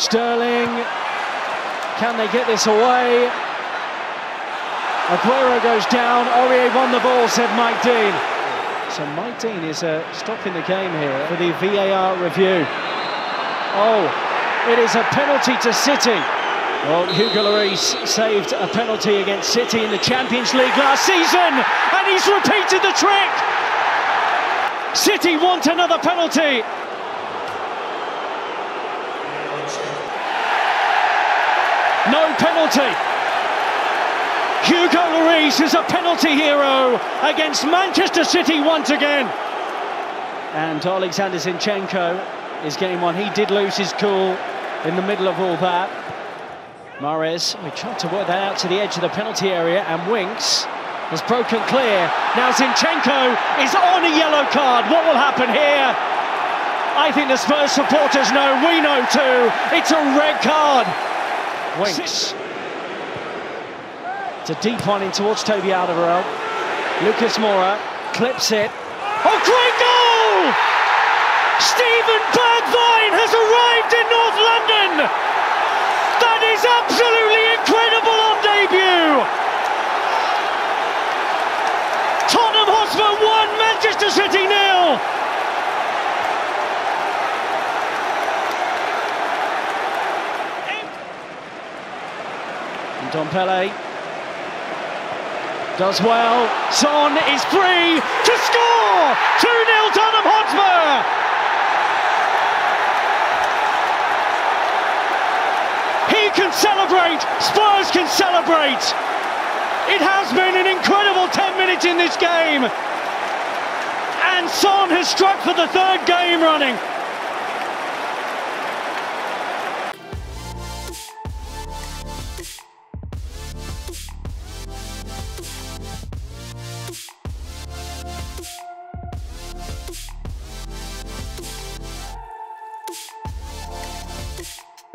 Sterling, can they get this away? Aguero goes down, Aurier won the ball, said Mike Dean. So Mike Dean is uh, stopping the game here for the VAR review. Oh, it is a penalty to City. Well, Hugo Lloris saved a penalty against City in the Champions League last season, and he's repeated the trick. City want another penalty. No penalty. Hugo Lloris is a penalty hero against Manchester City once again. And Alexander Zinchenko is getting one. He did lose his cool in the middle of all that. Mahrez, we tried to work that out to the edge of the penalty area, and Winks has broken clear. Now Zinchenko is on a yellow card. What will happen here? I think the Spurs supporters know, we know too. It's a red card. Winks. It's a deep one in towards Toby Alderweireld. Lucas Moura clips it. Oh, great goal! Steven Bergwijn has arrived in North London! That is absolutely incredible on debut! Tottenham Hotspur 1, Manchester City Ndombele does well. Son is free to score! 2-0 Tottenham Hotspur! He can celebrate, Spurs can celebrate. It has been an incredible 10 minutes in this game. And Son has struck for the third game running.